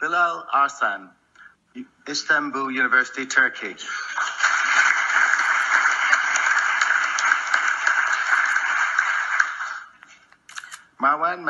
Bilal Arsan, Istanbul University, Turkey. Marwan